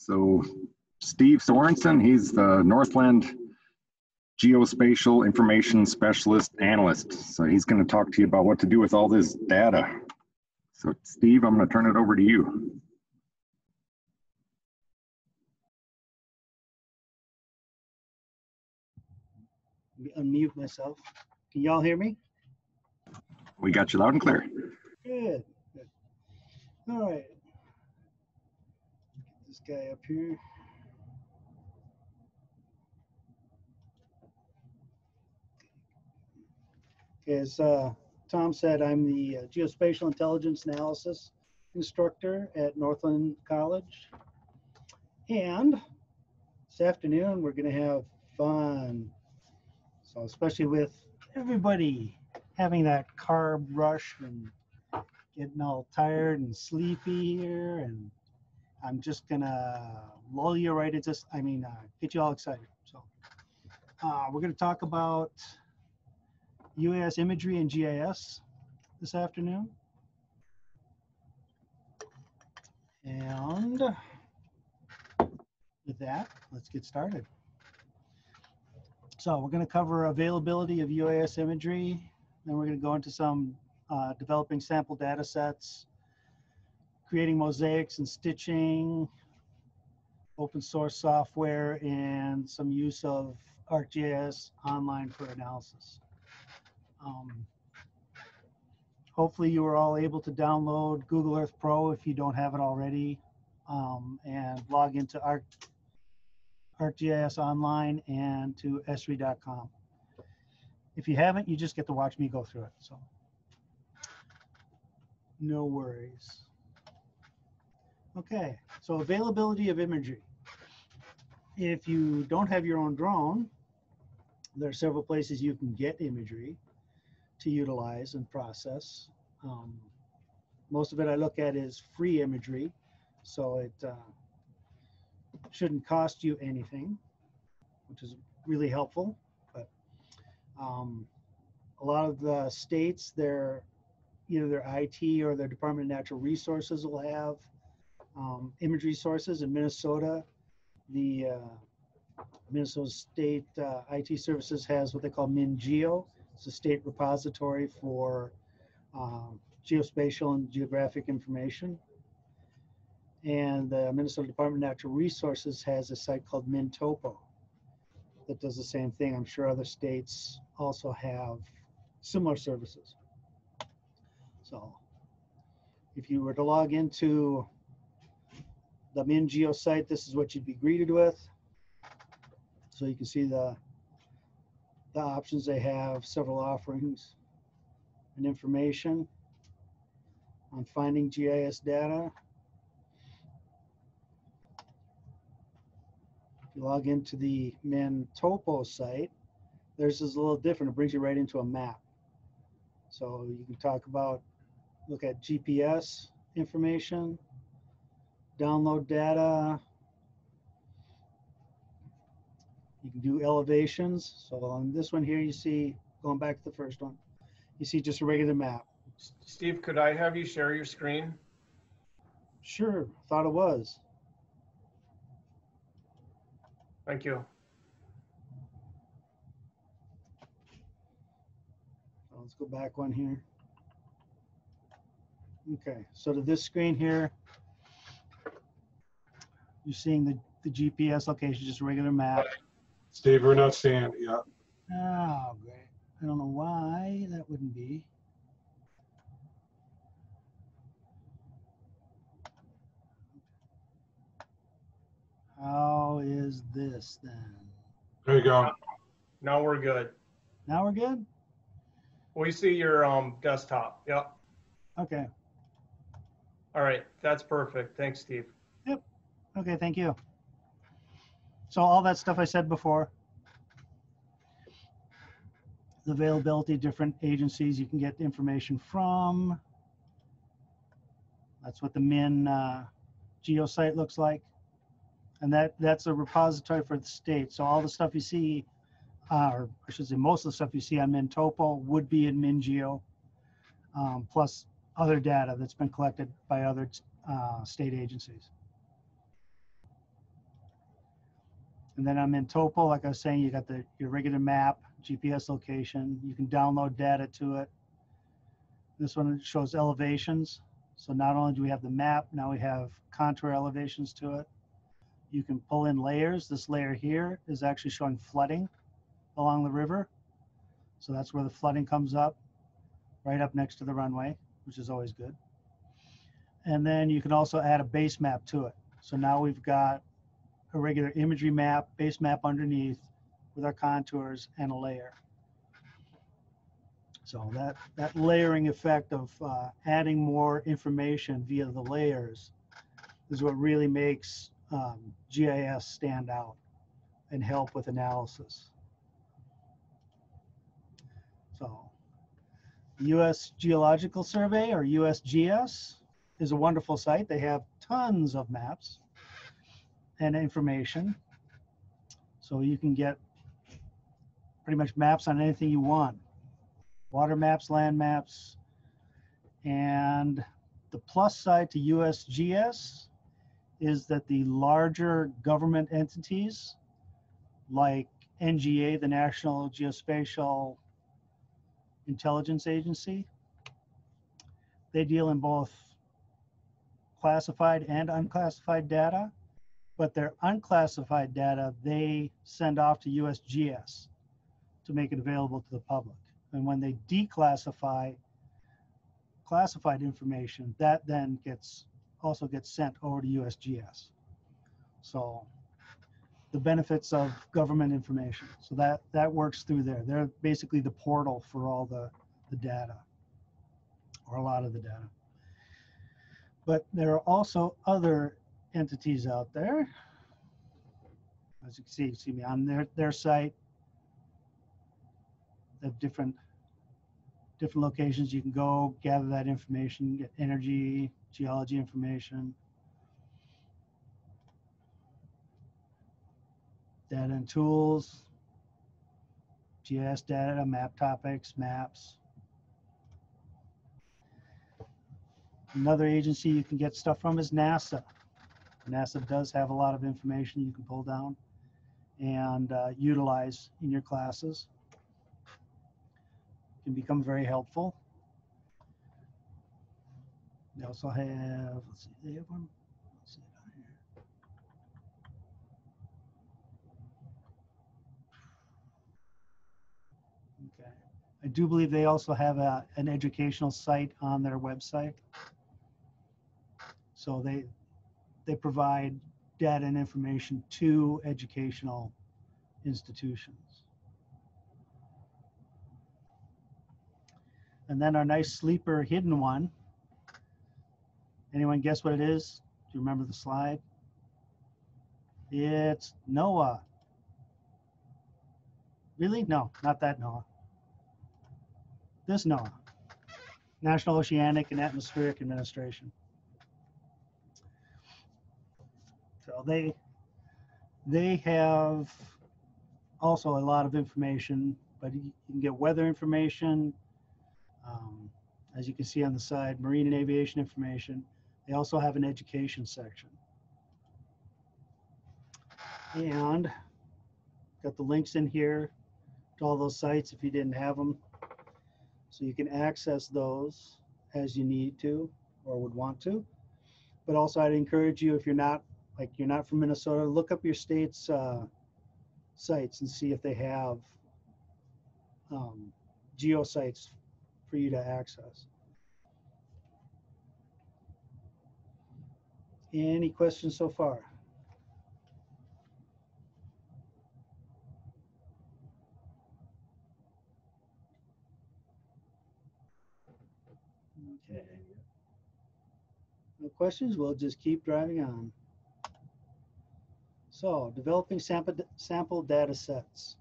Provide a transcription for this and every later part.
So Steve Sorenson, he's the Northland Geospatial Information Specialist Analyst. So he's going to talk to you about what to do with all this data. So Steve, I'm going to turn it over to you. unmute myself. Can y'all hear me? We got you loud and clear. Good. good. All right. Guy up here. As uh, Tom said, I'm the uh, Geospatial Intelligence Analysis instructor at Northland College. And this afternoon, we're going to have fun. So especially with everybody having that carb rush and getting all tired and sleepy here, and I'm just gonna lull you right into, this. I mean, uh, get you all excited. So uh, we're gonna talk about UAS imagery and GIS this afternoon. And with that, let's get started. So we're going to cover availability of UAS imagery. Then we're going to go into some uh, developing sample data sets, creating mosaics and stitching, open source software, and some use of ArcGIS online for analysis. Um, hopefully you are all able to download Google Earth Pro if you don't have it already um, and log into Arc ArcGIS Online and to esri.com. If you haven't, you just get to watch me go through it. So no worries. Okay, so availability of imagery. If you don't have your own drone, there are several places you can get imagery to utilize and process. Um, most of it I look at is free imagery, so it uh, shouldn't cost you anything, which is really helpful. But um, a lot of the states, their either their IT or their Department of Natural Resources will have um, imagery sources. In Minnesota, the uh, Minnesota State uh, IT Services has what they call MnGeo. It's a state repository for um, geospatial and geographic information. And the Minnesota Department of Natural Resources has a site called MnTOPO that does the same thing. I'm sure other states also have similar services. So if you were to log into the MnGeo site, this is what you'd be greeted with. So you can see the, the options they have, several offerings and information on finding GIS data. If you log into the MnTOPO site, theirs is a little different. It brings you right into a map. So you can talk about, look at GPS information, download data. You can do elevations. So on this one here, you see, going back to the first one, you see just a regular map. Steve, could I have you share your screen? Sure, thought it was. Thank you. Let's go back one here. Okay, so to this screen here, you're seeing the, the GPS location, just a regular map. Steve, we're not seeing it yet. Oh, great. I don't know why that wouldn't be. How is this then? There you go. Now we're good. Now we're good? We see your um, desktop. Yep. Okay, All right. That's perfect. Thanks, Steve. Okay, thank you. So all that stuff I said before. The availability, different agencies you can get information from. That's what the Min uh, Geo site looks like. And that, that's a repository for the state. So all the stuff you see, uh, or I should say, most of the stuff you see on MnTOPO would be in MnGeo, um, plus other data that's been collected by other uh, state agencies. And then MnTOPO, like I was saying, you got the your regular map, GPS location. You can download data to it. This one shows elevations. So not only do we have the map, now we have contour elevations to it. You can pull in layers. This layer here is actually showing flooding along the river. So that's where the flooding comes up, right up next to the runway, which is always good. And then you can also add a base map to it. So now we've got a regular imagery map, base map underneath with our contours and a layer. So that, that layering effect of uh, adding more information via the layers is what really makes um, GIS stand out and help with analysis. So US Geological Survey or USGS is a wonderful site. They have tons of maps and information. So you can get pretty much maps on anything you want. Water maps, land maps. And the plus side to USGS is that the larger government entities like NGA, the National Geospatial Intelligence Agency, they deal in both classified and unclassified data, but their unclassified data they send off to USGS to make it available to the public. And when they declassify classified information, that then gets also gets sent over to USGS. So the benefits of government information. So that that works through there. They're basically the portal for all the, the data or a lot of the data. But there are also other entities out there. As you can see, see me on their, their site. Have different different locations you can go gather that information, get energy, geology information. Data and tools, GIS data, map topics, maps. Another agency you can get stuff from is NASA. NASA does have a lot of information you can pull down and uh, utilize in your classes. Can become very helpful. They also have, let's see, they have one. Let's see down here. Okay. I do believe they also have a, an educational site on their website. So they, they provide data and information to educational institutions. And then our nice sleeper hidden one. Anyone guess what it is? Do you remember the slide? It's NOAA. Really? No, not that NOAA. This NOAA, National Oceanic and Atmospheric Administration. So they they have also a lot of information, but you can get weather information. Um, as you can see on the side, marine and aviation information. They also have an education section. And got the links in here to all those sites if you didn't have them. So you can access those as you need to or would want to. But also I'd encourage you if you're not like you're not from Minnesota, look up your state's uh, sites and see if they have um, geo sites for you to access. Any questions so far? Okay. No questions? We'll just keep driving on. So, developing sample, sample data sets.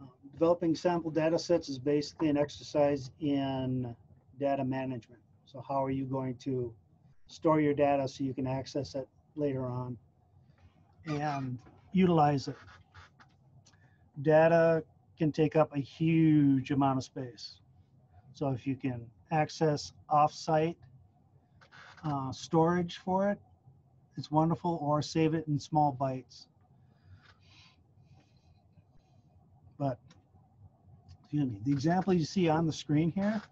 Um, developing sample data sets is basically an exercise in data management. So, how are you going to store your data so you can access it later on and utilize it? Data can take up a huge amount of space. So, if you can access offsite uh, storage for it, it's wonderful, or save it in small bites. But, excuse me, the example you see on the screen here,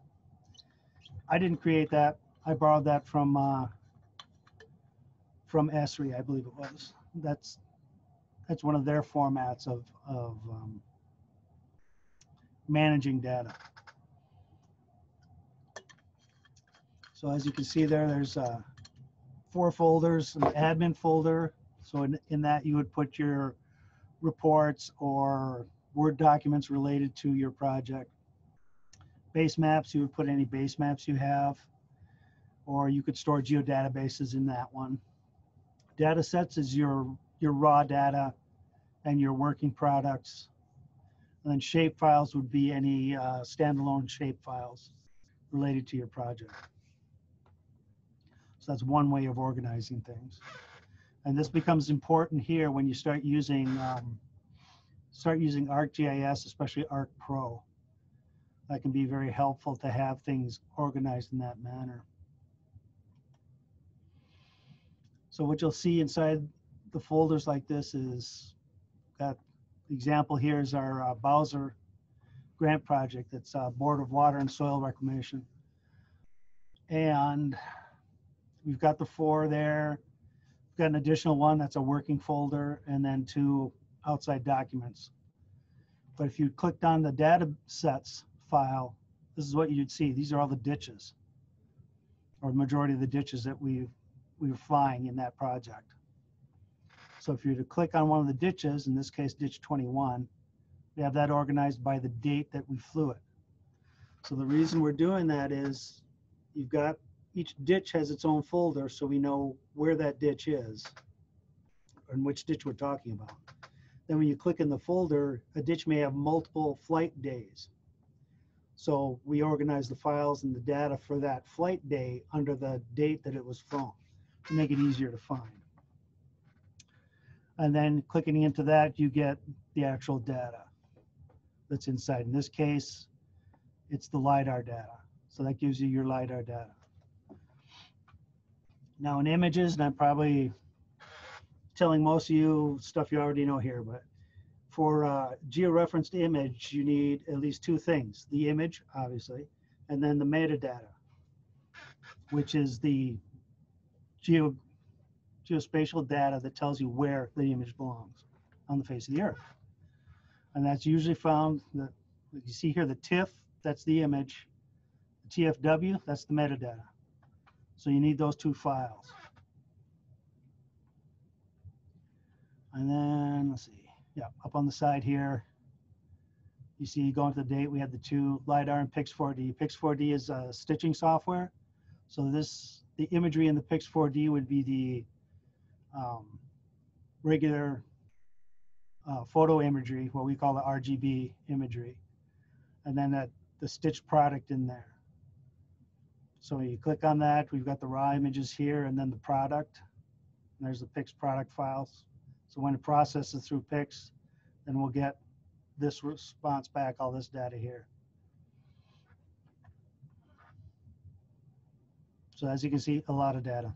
I didn't create that. I borrowed that from, uh, from Esri, I believe it was. That's, that's one of their formats of, of, um, managing data. So as you can see there, there's, uh, four folders, an admin folder. So in, in that you would put your reports or Word documents related to your project. Base maps, you would put any base maps you have, or you could store geodatabases in that one. Data sets is your, your raw data and your working products. And then shape files would be any uh, standalone shape files related to your project. So that's one way of organizing things. And this becomes important here when you start using um, start using ArcGIS, especially ArcPro. That can be very helpful to have things organized in that manner. So what you'll see inside the folders like this is that example here is our uh, BWSR grant project. That's uh, Board of Water and Soil Reclamation. And we've got the four there. We've got an additional one that's a working folder and then two outside documents. But if you clicked on the data sets file, this is what you'd see. These are all the ditches or the majority of the ditches that we we were flying in that project. So if you were to click on one of the ditches, in this case, ditch 21, we have that organized by the date that we flew it. So the reason we're doing that is you've got each ditch has its own folder so we know where that ditch is and which ditch we're talking about. Then when you click in the folder, a ditch may have multiple flight days. So we organize the files and the data for that flight day under the date that it was flown to make it easier to find. And then clicking into that, you get the actual data that's inside. In this case, it's the LiDAR data. So that gives you your LiDAR data. Now in images, and I'm probably telling most of you stuff you already know here, but for uh, georeferenced image, you need at least two things, the image, obviously, and then the metadata, which is the geo, geospatial data that tells you where the image belongs on the face of the earth. And that's usually found, that you see here, the TIFF, that's the image. The TFW, that's the metadata. So you need those two files. And then, let's see, yeah, up on the side here, you see going to the date, we had the two LiDAR and Pix4D. Pix4D is a stitching software. So this, the imagery in the Pix4D would be the um, regular uh, photo imagery, what we call the RGB imagery. And then that, the stitched product in there. So you click on that, we've got the raw images here and then the product. And there's the Pix product files. So when it processes through Pix, then we'll get this response back, all this data here. So as you can see, a lot of data.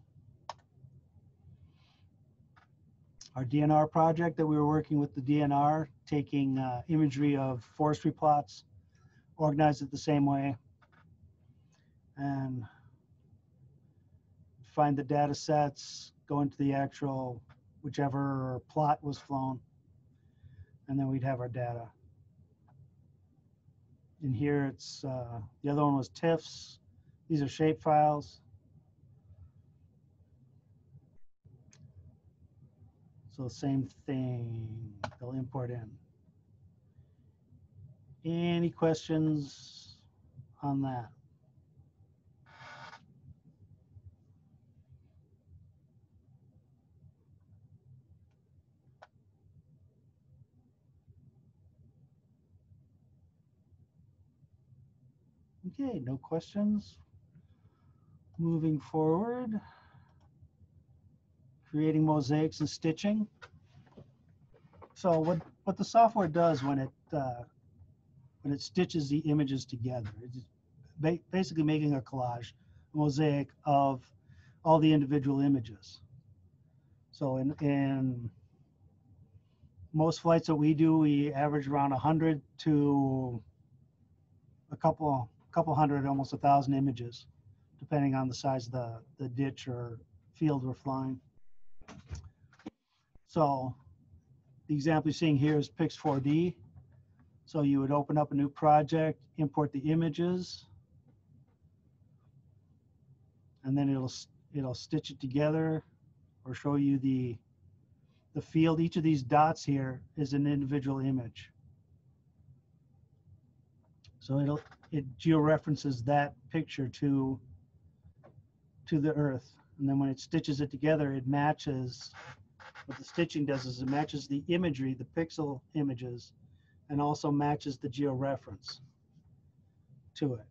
Our DNR project that we were working with the DNR, taking uh, imagery of forestry plots, organized it the same way. And find the data sets, go into the actual whichever plot was flown, and then we'd have our data. In here, it's uh, the other one was TIFFs. These are shape files. So the same thing, they'll import in. Any questions on that? Okay, no questions. Moving forward. Creating mosaics and stitching. So what, what the software does when it, uh, when it stitches the images together, it's ba basically making a collage, a mosaic of all the individual images. So in, in most flights that we do, we average around 100 to a couple, couple hundred, almost a thousand images, depending on the size of the, the ditch or field we're flying. So the example you're seeing here is Pix4D. So you would open up a new project, import the images, and then it'll it'll stitch it together or show you the the field. Each of these dots here is an individual image. So it'll it georeferences that picture to to the earth, and then when it stitches it together, it matches. What the stitching does is it matches the imagery, the pixel images, and also matches the georeference to it.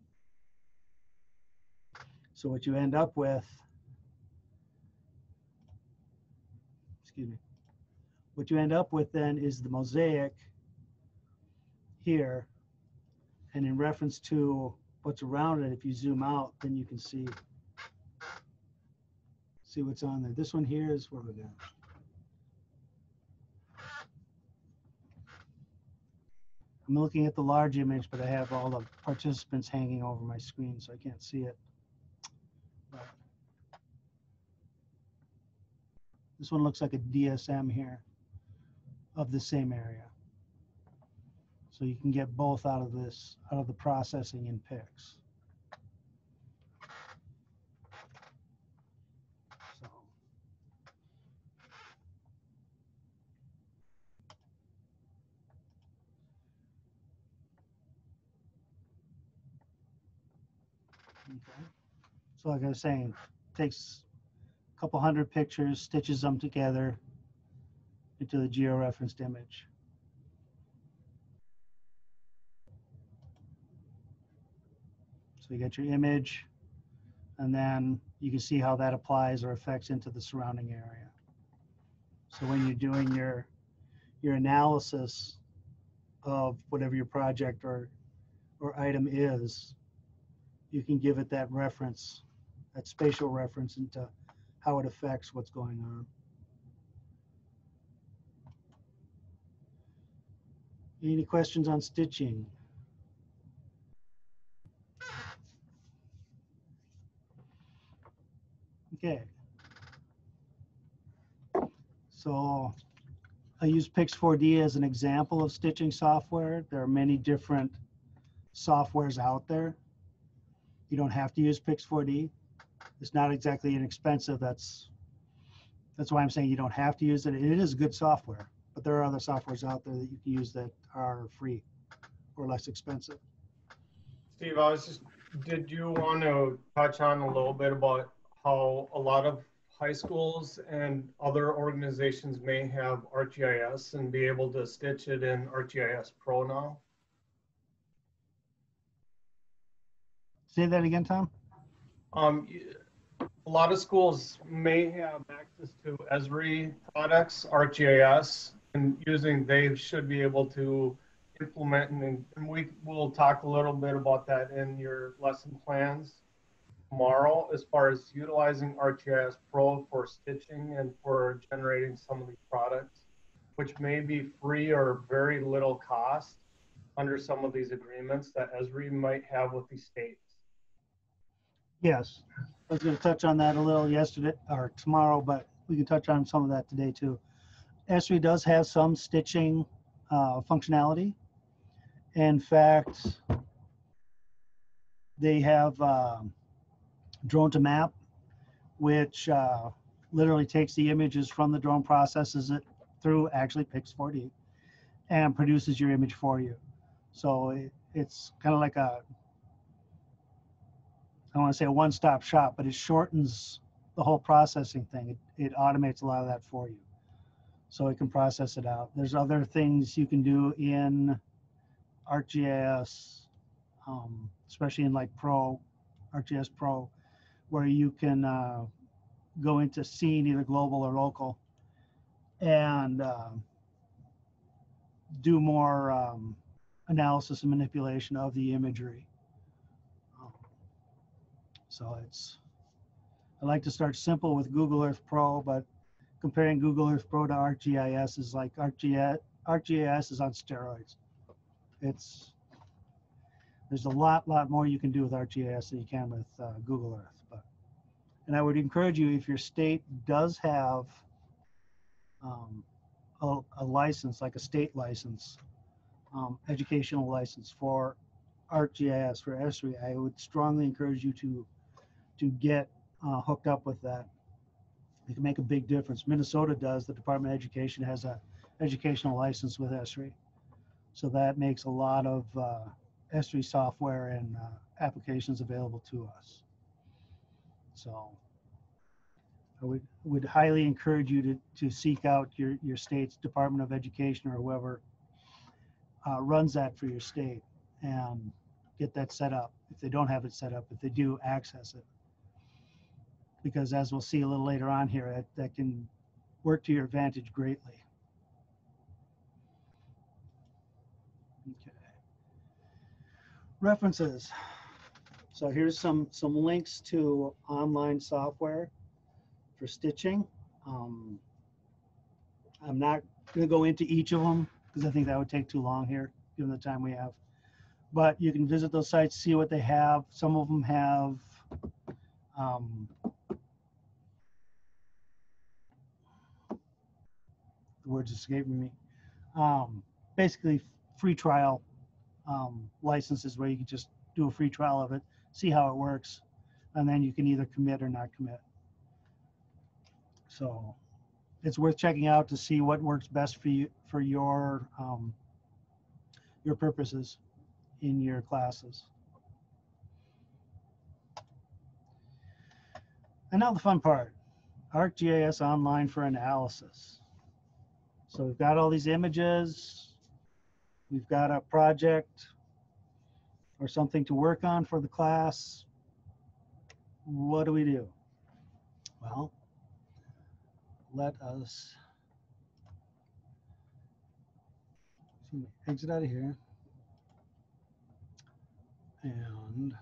So what you end up with, excuse me, what you end up with then is the mosaic here. And in reference to what's around it, if you zoom out, then you can see see what's on there. This one here is where we're go. I'm looking at the large image, but I have all the participants hanging over my screen, so I can't see it. But This one looks like a DSM here of the same area. So you can get both out of this, out of the processing in PIX. So. Okay. So like I was saying, takes a couple hundred pictures, stitches them together into the georeferenced image. So you get your image, and then you can see how that applies or affects into the surrounding area. So when you're doing your your analysis of whatever your project or or item is, you can give it that reference, that spatial reference into how it affects what's going on. Any questions on stitching? Okay. So I use Pix4D as an example of stitching software. There are many different softwares out there. You don't have to use Pix4D. It's not exactly inexpensive. That's that's why I'm saying you don't have to use it. It is good software, but there are other softwares out there that you can use that are free or less expensive. Steve, I was just, did you want to touch on a little bit about how a lot of high schools and other organizations may have ArcGIS and be able to stitch it in ArcGIS Pro now? Say that again, Tom? Um, a lot of schools may have access to Esri products, ArcGIS, and using, they should be able to implement, and, and we will talk a little bit about that in your lesson plans tomorrow, as far as utilizing ArcGIS Pro for stitching and for generating some of these products, which may be free or very little cost under some of these agreements that Esri might have with the states. Yes. I was going to touch on that a little yesterday or tomorrow, but we can touch on some of that today too. Esri does have some stitching uh, functionality. In fact, they have um, Drone2Map, which uh, literally takes the images from the drone, processes it through actually Pix4D, and produces your image for you. So it, it's kind of like a I don't want to say a one-stop shop, but it shortens the whole processing thing. It, it automates a lot of that for you. So it can process it out. There's other things you can do in ArcGIS, um, especially in like Pro, ArcGIS Pro, where you can uh, go into scene either global or local and uh, do more um, analysis and manipulation of the imagery. Um, So it's, I like to start simple with Google Earth Pro, but comparing Google Earth Pro to ArcGIS is like ArcGIS, ArcGIS is on steroids. It's there's a lot, lot more you can do with ArcGIS than you can with uh, Google Earth. And I would encourage you if your state does have um, a, a license, like a state license, um, educational license for ArcGIS for Esri, I would strongly encourage you to to get uh, hooked up with that. It can make a big difference. Minnesota does. The Department of Education has a educational license with Esri, so that makes a lot of uh, Esri software and uh, applications available to us. So I would would highly encourage you to to seek out your your state's Department of Education or whoever uh, runs that for your state and get that set up. If they don't have it set up, if they do, access it. Because as we'll see a little later on here, that, that can work to your advantage greatly. Okay. References. So here's some, some links to online software for stitching. Um, I'm not going to go into each of them because I think that would take too long here, given the time we have. But you can visit those sites, see what they have. Some of them have um, the words escaping me. Um, basically, free trial um, licenses where you can just do a free trial of it, see how it works, and then you can either commit or not commit. So it's worth checking out to see what works best for you for your um, your purposes in your classes. And now the fun part, ArcGIS Online for analysis. So we've got all these images, we've got a project or something to work on for the class. What do we do? Well, let us exit out of here and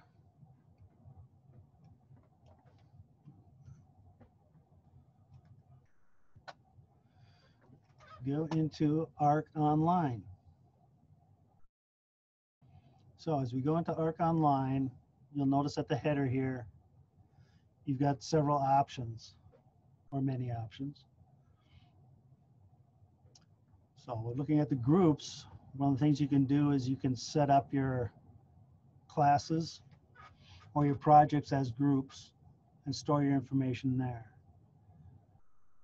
go into ARC Online. So as we go into ARC Online, you'll notice at the header here, you've got several options or many options. So we're looking at the groups. One of the things you can do is you can set up your classes or your projects as groups and store your information there.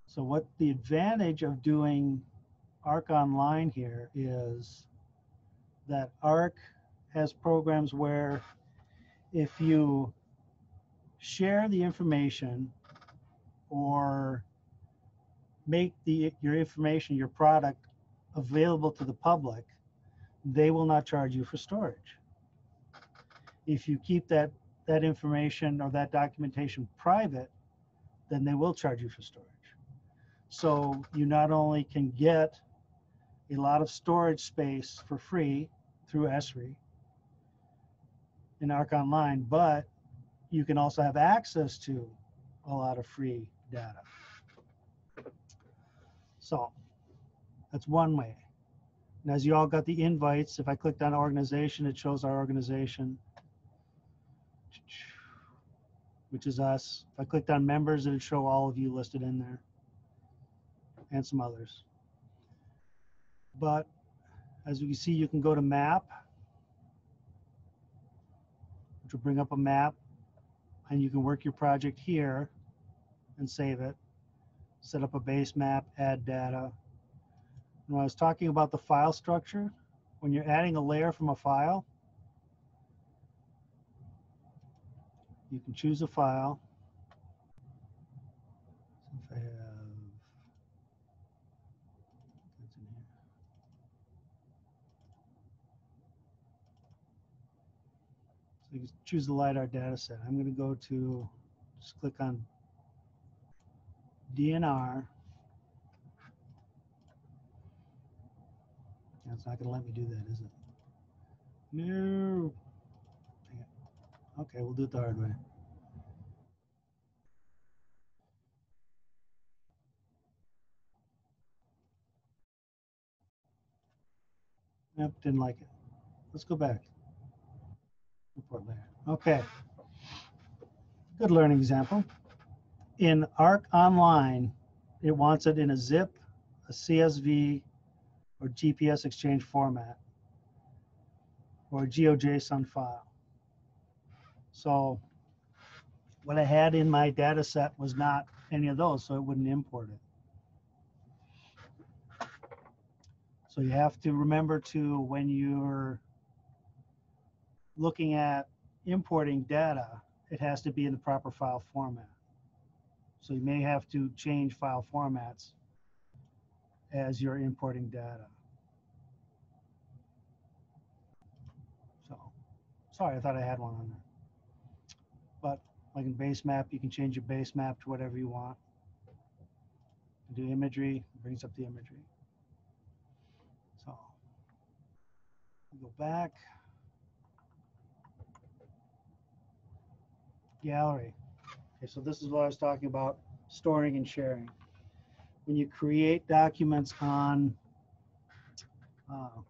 So what the advantage of doing ARC Online here is that ARC has programs where if you share the information or make the your information, your product available to the public, they will not charge you for storage. If you keep that that information or that documentation private, then they will charge you for storage. So you not only can get a lot of storage space for free through Esri in Arc Online, but you can also have access to a lot of free data. So that's one way. And as you all got the invites, if I clicked on organization, it shows our organization, which is us. If I clicked on members, it would show all of you listed in there and some others. But as you can see, you can go to map, will bring up a map, and you can work your project here and save it. Set up a base map, add data. And when I was talking about the file structure, when you're adding a layer from a file, you can choose a file. choose the LiDAR data set. I'm going to go to, just click on DNR. It's not going to let me do that, is it? No. Okay, we'll do it the hard way. Nope, didn't like it. Let's go back. Report layer. Okay. Good learning example. In ARC Online, it wants it in a zip, a CSV, or GPS exchange format, or a GeoJSON file. So what I had in my data set was not any of those, so it wouldn't import it. So you have to remember to, when you're looking at importing data, it has to be in the proper file format. So you may have to change file formats as you're importing data. So, sorry, I thought I had one on there. But like in base map, you can change your base map to whatever you want. Do imagery, brings up the imagery. So, go back. Gallery. Okay, so this is what I was talking about, storing and sharing. When you create documents on uh,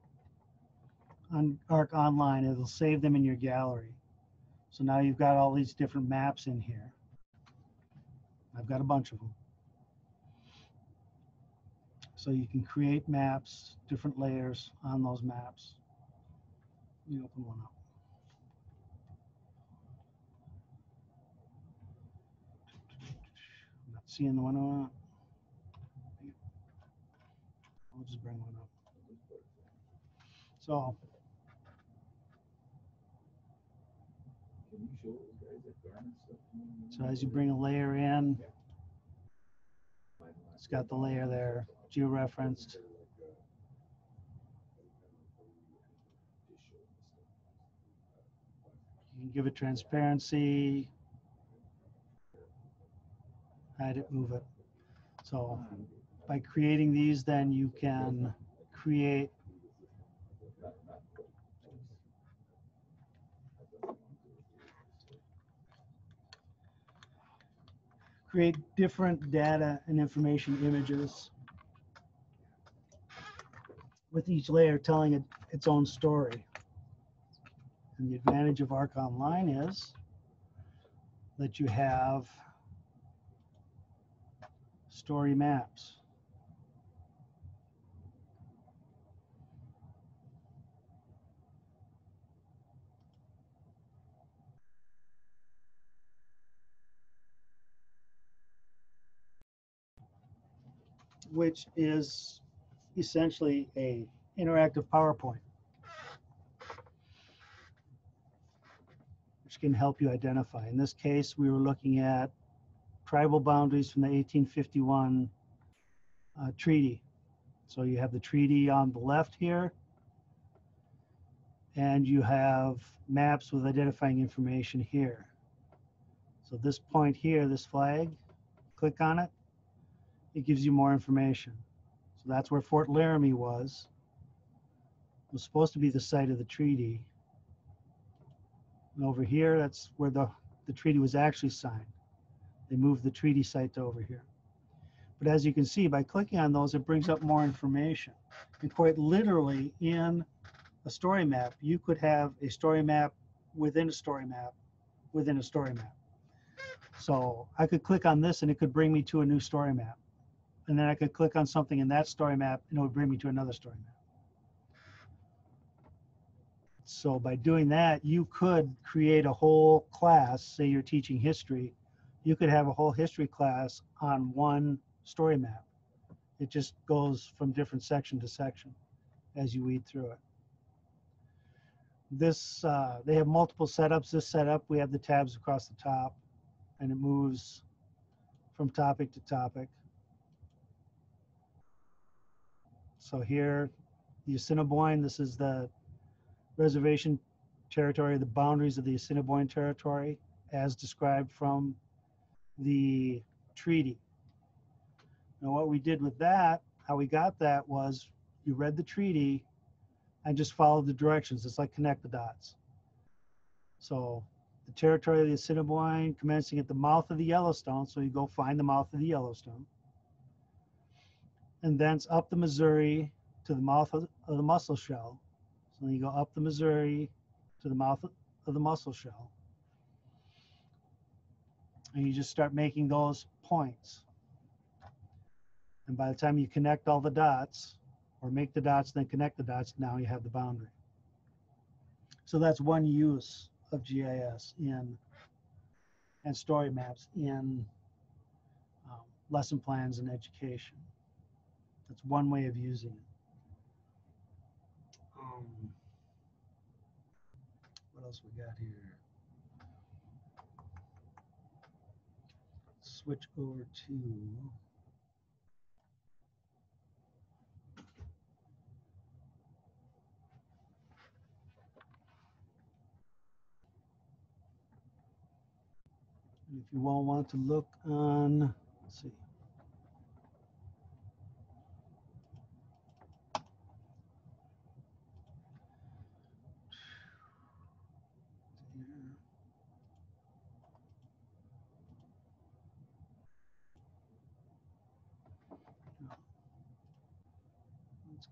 on Arc Online, it'll save them in your gallery. So now you've got all these different maps in here. I've got a bunch of them. So you can create maps, different layers on those maps. You open one up. I'm not seeing the one I want. I'll just bring one up. So So as you bring a layer in, it's got the layer there, georeferenced. You can give it transparency. Hide it, move it. So by creating these, then you can create create different data and information images with each layer telling it its own story. And the advantage of ARC Online is that you have story maps. which is essentially a interactive PowerPoint, which can help you identify. In this case, we were looking at tribal boundaries from the 1851 uh, treaty. So you have the treaty on the left here, and you have maps with identifying information here. So this point here, this flag, click on it, it gives you more information. So that's where Fort Laramie was. It was supposed to be the site of the treaty. And over here, that's where the, the treaty was actually signed. They moved the treaty site to over here. But as you can see, by clicking on those, it brings up more information. And quite literally, in a story map, you could have a story map within a story map within a story map. So I could click on this and it could bring me to a new story map and then I could click on something in that story map and it would bring me to another story map. So by doing that, you could create a whole class, say you're teaching history, you could have a whole history class on one story map. It just goes from different section to section as you weed through it. This, uh, they have multiple setups. This setup, we have the tabs across the top and it moves from topic to topic. So here, the Assiniboine, this is the reservation territory, the boundaries of the Assiniboine territory as described from the treaty. Now what we did with that, how we got that was you read the treaty and just followed the directions. It's like connect the dots. So the territory of the Assiniboine commencing at the mouth of the Yellowstone. So you go find the mouth of the Yellowstone and thence up the Missouri to the mouth of, the Musselshell, So then you go up the Missouri to the mouth of the Musselshell. And you just start making those points. And by the time you connect all the dots, or make the dots, then connect the dots, now you have the boundary. So that's one use of GIS in, and story maps in um, lesson plans and education. That's one way of using it. Um, what else we got here? Switch over to. If you all want to look on, let's see.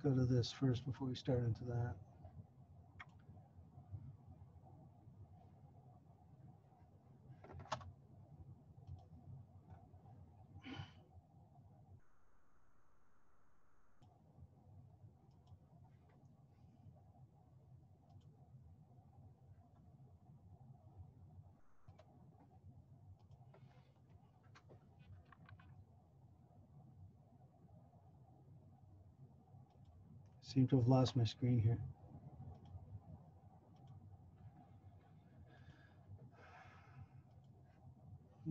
Go to this first before we start into that. Seem to have lost my screen here.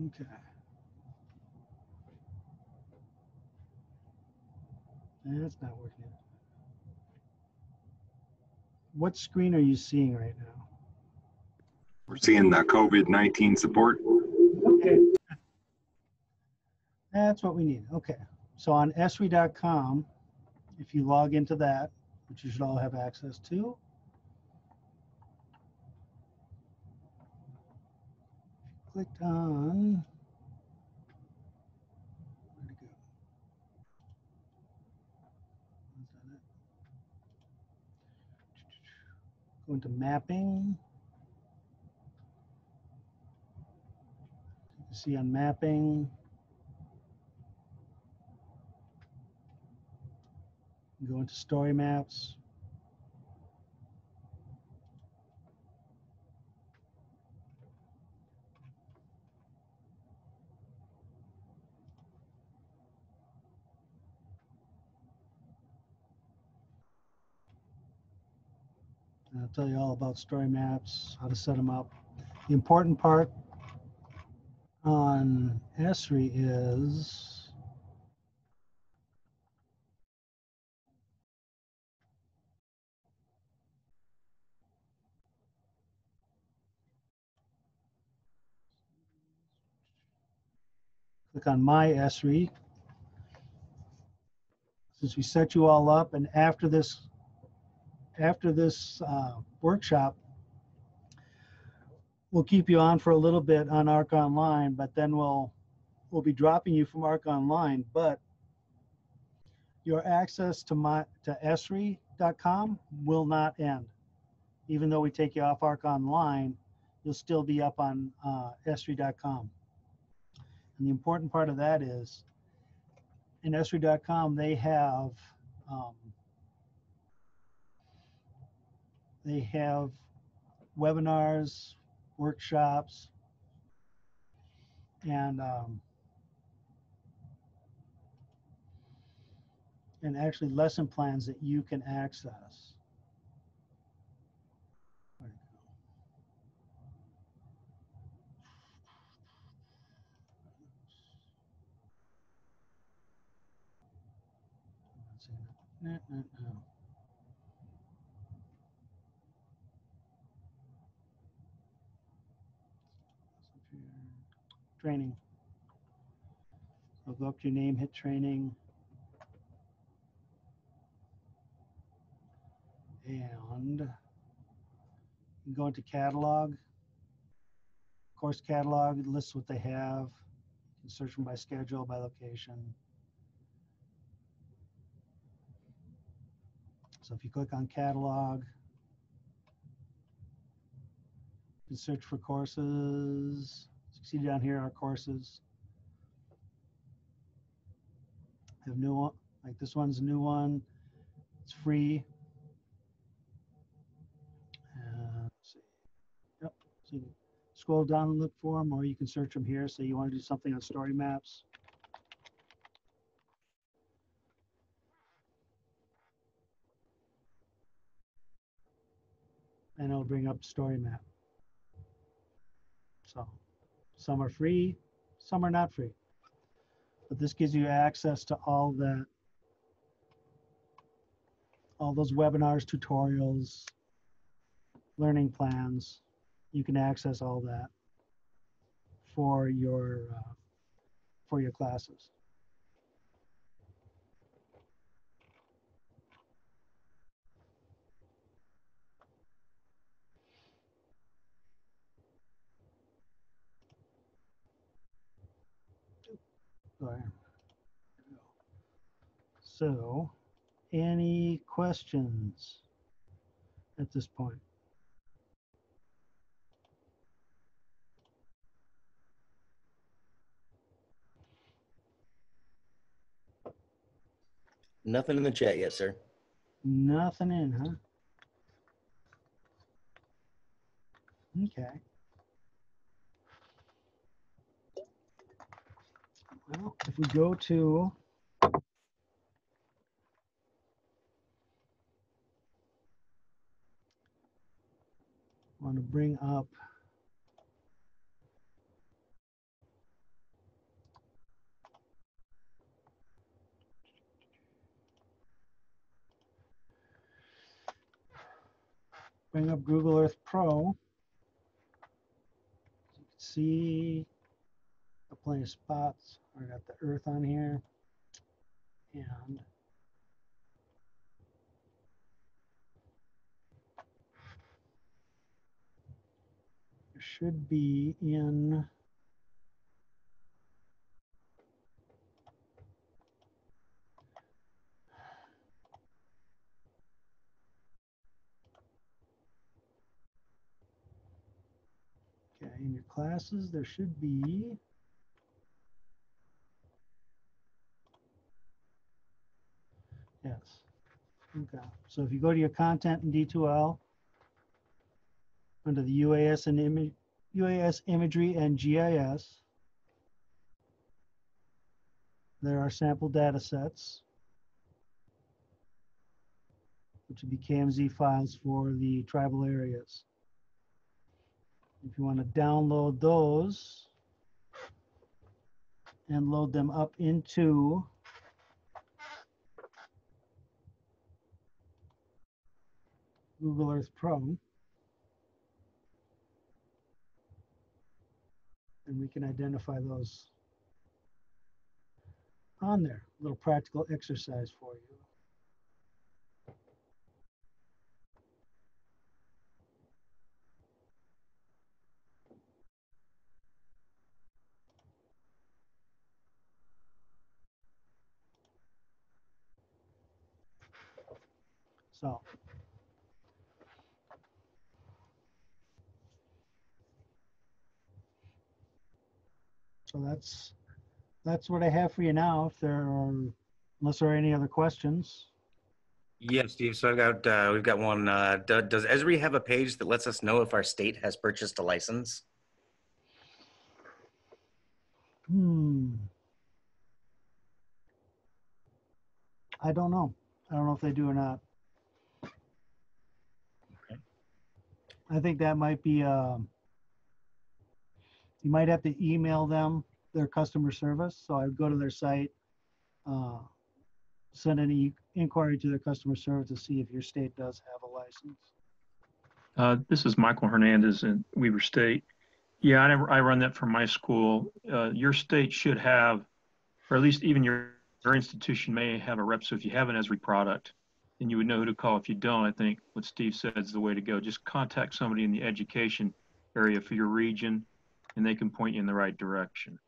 Okay. That's not working. What screen are you seeing right now? We're seeing the COVID-19 support. Okay. That's what we need. Okay. So on esri.com, if you log into that, which you should all have access to, clicked on. Go? Into mapping. You see on mapping. Go into story maps. I'll tell you all about story maps, how to set them up. The important part on Esri is click on My Esri. Since we set you all up and after this, after this uh, workshop, we'll keep you on for a little bit on Arc Online, but then we'll, we'll be dropping you from Arc Online, but your access to my, to esri.com will not end. Even though we take you off Arc Online, you'll still be up on uh, esri.com. And the important part of that is in esri.com, they have um, they have webinars, workshops, and um, and actually lesson plans that you can access. Where'd it go? Let's no, no. Training. So go up to your name, hit training. And go into catalog. Course catalog, lists what they have. You can search them by schedule, by location. So if you click on catalog, you can search for courses. So you see down here our courses. I have new one, like this one's a new one. It's free. Uh, yep. So you can scroll down and look for them, or you can search them here. So you want to do something on story maps. And it'll bring up story map. So some are free, some are not free. But this gives you access to all that, all those webinars, tutorials, learning plans. You can access all that for your uh, for your classes. So, any questions at this point? Nothing in the chat yet, sir. Nothing in, huh? Okay. Well, if we go to want to bring up bring up Google Earth Pro. You can see a plenty of spots. I got the Earth on here. And should be in Okay, in your classes, there should be. Yes. Okay. So if you go to your content in D2L, under the UAS and image, UAS imagery and GIS, there are sample data sets, which would be KMZ files for the tribal areas. If you want to download those and load them up into Google Earth Pro, and we can identify those on there. A little practical exercise for you. So. So that's, that's what I have for you now. If there are, unless there are any other questions. Yes, Steve. So I've got uh, we've got one. Uh, do, does Esri have a page that lets us know if our state has purchased a license? Hmm. I don't know. I don't know if they do or not. I think that might be, um, you might have to email them their customer service. So I would go to their site, uh, send an e- inquiry to their customer service to see if your state does have a license. Uh, this is Michael Hernandez in Beaver State. Yeah, I, never, I run that for my school. Uh, your state should have, or at least even your, your institution may have a rep. So if you have an Esri product, then you would know who to call. If you don't, I think what Steve said is the way to go. Just contact somebody in the education area for your region, and they can point you in the right direction.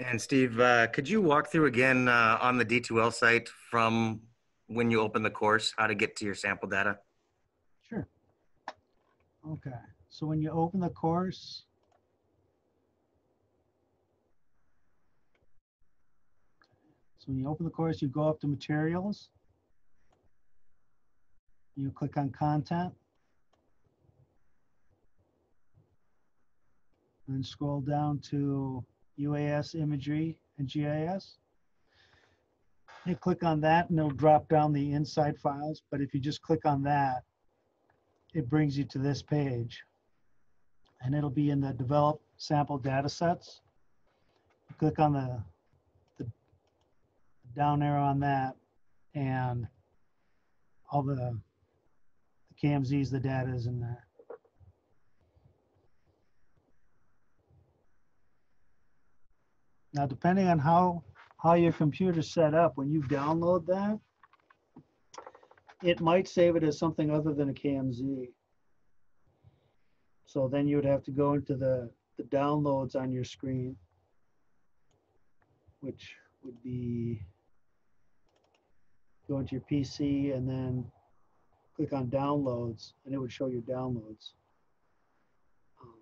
And Steve, uh, could you walk through again uh, on the D2L site from when you open the course, how to get to your sample data? Sure. Okay, so when you open the course, so when you open the course, you go up to materials. You click on content. And scroll down to UAS imagery and GIS. You click on that and it'll drop down the inside files, but if you just click on that, it brings you to this page. And it'll be in the develop sample data sets. You Click on the, the down arrow on that and all the, the KMZs, the data is in there. Now, depending on how, how your computer's set up, when you download that, it might save it as something other than a KMZ. So then you would have to go into the, the downloads on your screen, which would be go into your PC and then click on downloads and it would show your downloads. Um,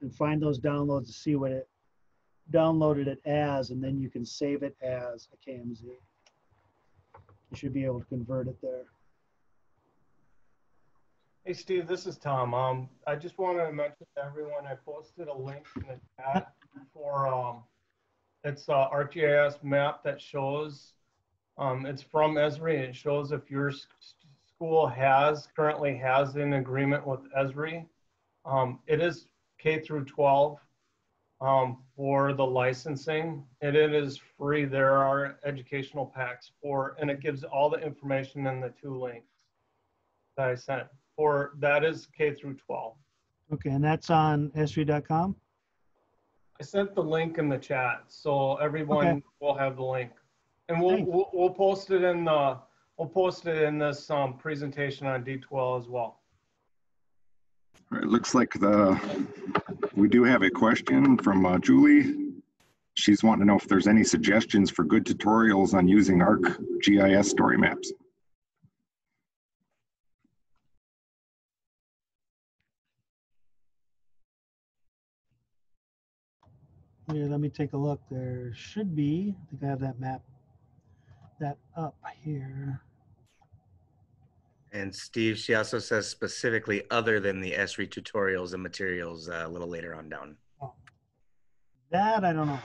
and find those downloads to see what it downloaded it as, and then you can save it as a KMZ. You should be able to convert it there. Hey, Steve, this is Tom. Um, I just wanted to mention to everyone, I posted a link in the chat for, um, it's a ArcGIS map that shows, um, it's from Esri. and It shows if your school has, currently has an agreement with Esri. Um, it is K through 12, um, for the licensing and it is free. There are educational packs for, and it gives all the information in the two links that I sent for that is K through 12. Okay, and that's on esri.com? I sent the link in the chat, so everyone Okay. will have the link. And we'll, Thanks. we'll, we'll post it in the, we'll post it in this, um, presentation on D2L as well. All right, looks like the, we do have a question from uh, Julie. She's wanting to know if there's any suggestions for good tutorials on using ArcGIS story maps. Here, let me take a look. There should be, I think I have that map, that up here. And Steve, she also says specifically other than the Esri tutorials and materials uh, a little later on down. That I don't know.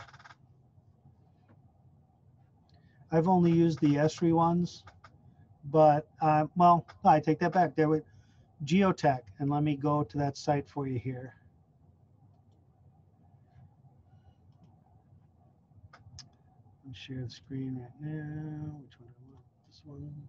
I've only used the ESRI ones, but, uh, well, I take that back. There were Geotech, and let me go to that site for you here. Share the screen right now. Which one do I want? This one.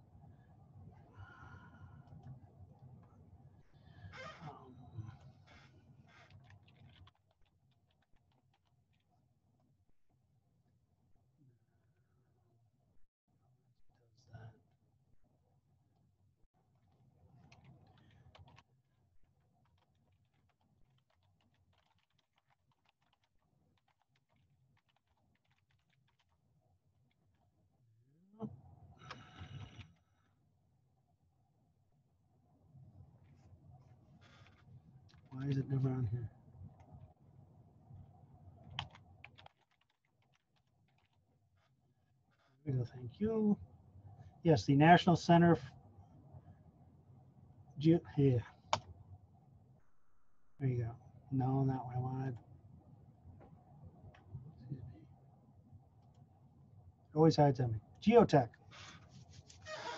Never on here? There we go, thank you. Yes, the National Center. Geo, here. There you go. No, not what I wanted. Always hides on me. Geotech.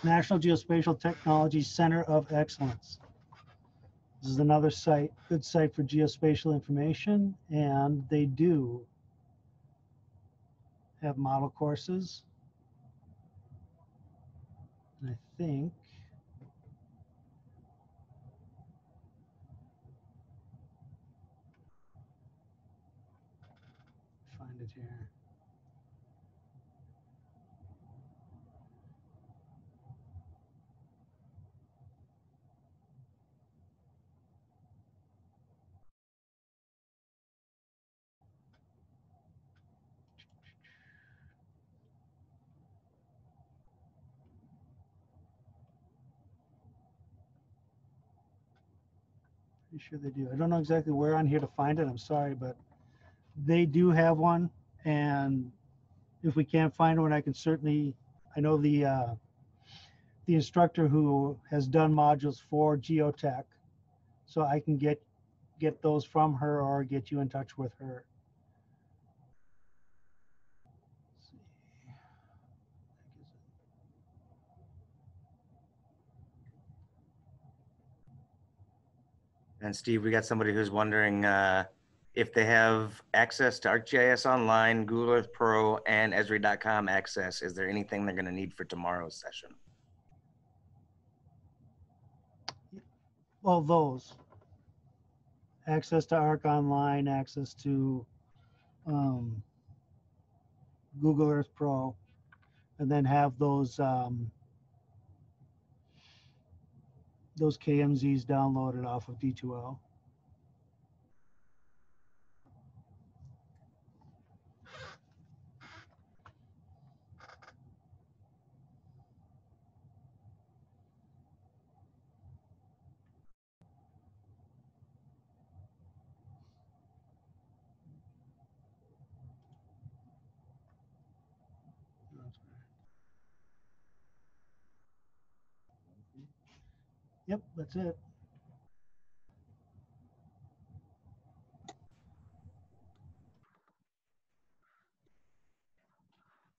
National Geospatial Technology Center of Excellence. This is another site, good site for geospatial information, and they do have model courses. And I think find it here. Pretty sure they do. I don't know exactly where on here to find it. I'm sorry, but they do have one. And if we can't find one, I can certainly, I know the, uh, the instructor who has done modules for geotech. So I can get, get those from her or get you in touch with her. And Steve, we got somebody who's wondering uh, if they have access to ArcGIS Online, Google Earth Pro, and Esri.com access. Is there anything they're going to need for tomorrow's session? Well, those. Access to Arc Online, access to um, Google Earth Pro, and then have those um, those KMZs downloaded off of D2L. Yep, that's it.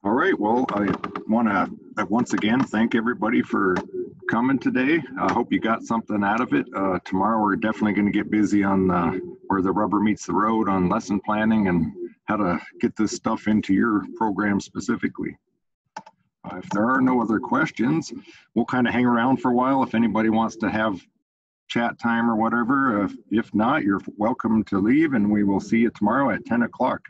All right, well, I want to once again thank everybody for coming today. I hope you got something out of it. Uh, tomorrow, we're definitely going to get busy on where the rubber meets the road on lesson planning and how to get this stuff into your program specifically. If there are no other questions, we'll kind of hang around for a while if anybody wants to have chat time or whatever. If, if not, you're welcome to leave and we will see you tomorrow at 10 o'clock.